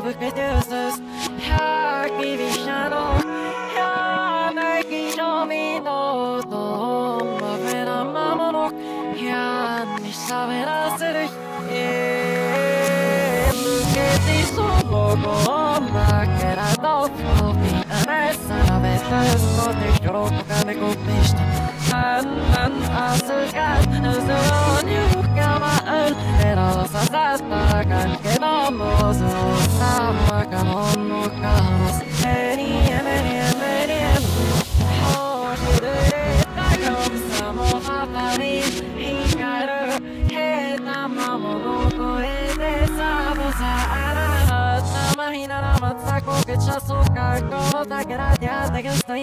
Wszystko tych środków katanko Han, han, asyrgata Caduceus, Haki Vishano, Hanaki Shomino, Mavena Mamonok, Yan Misavera Serich, Luketi Subogo, Makerado, Kopi, Anessa, Vetas, Kotik, Roka, Nekopista, Annan, Asukat, Zon, Yukama,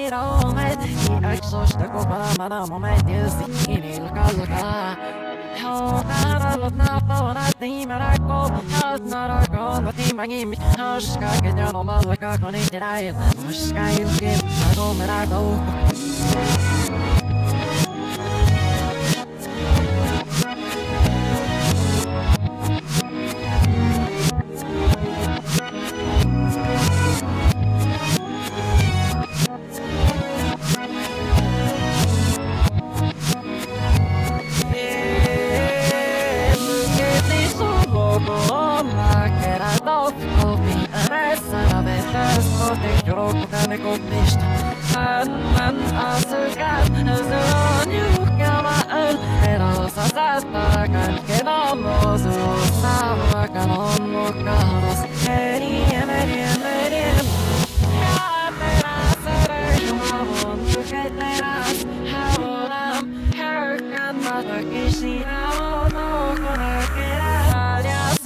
Ira, oh, my, I just took a bomb, I'm a man, you see, in a car, Kevamos, Sama, Kamon, Nukamos, Eri, Emeri, Emeri, Oh, Shidere, Takom, Samo, Hapari, Hikaru, Heta, Mamo, Noko, Ede, Sabo, Saara, Nama, Hinara, Matsako, Kechasu, Kako, Takera, Yada, Gastaira, Omed, I Akso, Shtako, Paramana, Momed, Yusi, Ini, Luka, Luka, Oh, Nara, Napa, Nati, Marako, Has, Narako,